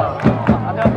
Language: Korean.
안녕하세요.